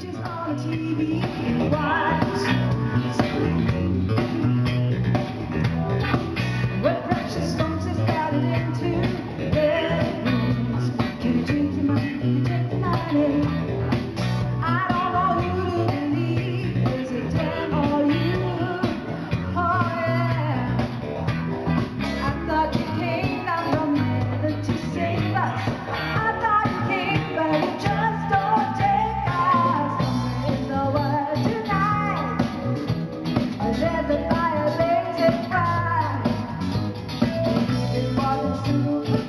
pictures on TV. Watch. Thank you.